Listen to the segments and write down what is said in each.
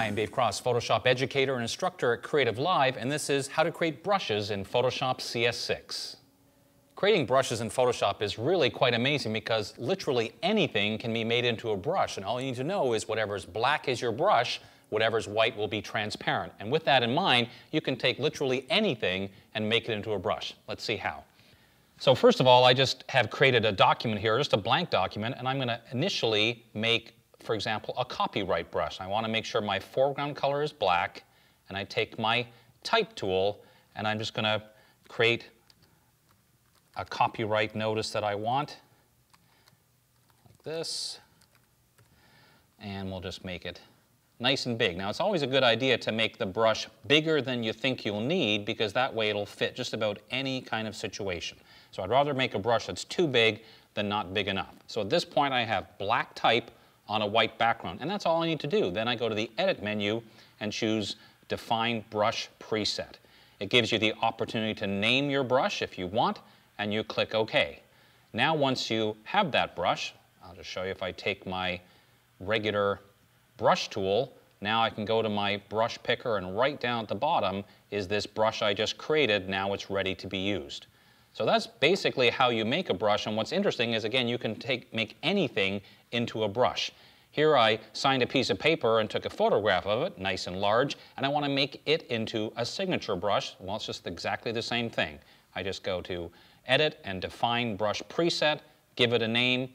Hi, I'm Dave Cross, Photoshop educator and instructor at CreativeLive, and this is how to create brushes in Photoshop CS6. Creating brushes in Photoshop is really quite amazing because literally anything can be made into a brush, and all you need to know is whatever's black is your brush, whatever's white will be transparent. And with that in mind, you can take literally anything and make it into a brush. Let's see how. So first of all, I just have created a document here, just a blank document, and I'm going to initially make for example, a copyright brush. I want to make sure my foreground color is black, and I take my type tool, and I'm just going to create a copyright notice that I want, like this, and we'll just make it nice and big. Now, it's always a good idea to make the brush bigger than you think you'll need, because that way it'll fit just about any kind of situation. So I'd rather make a brush that's too big than not big enough. So at this point, I have black type on a white background. And that's all I need to do. Then I go to the Edit menu and choose Define Brush Preset. It gives you the opportunity to name your brush if you want, and you click OK. Now once you have that brush, I'll just show you if I take my regular brush tool, now I can go to my brush picker and right down at the bottom is this brush I just created. Now it's ready to be used. So that's basically how you make a brush. And what's interesting is, again, you can take, make anything into a brush. Here I signed a piece of paper and took a photograph of it, nice and large, and I want to make it into a signature brush. Well, it's just exactly the same thing. I just go to Edit and Define Brush Preset, give it a name,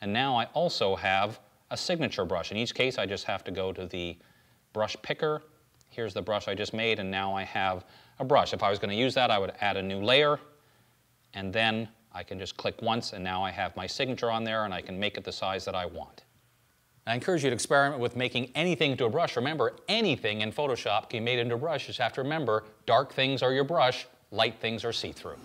and now I also have a signature brush. In each case, I just have to go to the brush picker. Here's the brush I just made, and now I have a brush. If I was going to use that, I would add a new layer, and then I can just click once and now I have my signature on there and I can make it the size that I want. I encourage you to experiment with making anything into a brush. Remember, anything in Photoshop can be made into a brush. You just have to remember, dark things are your brush, light things are see-through.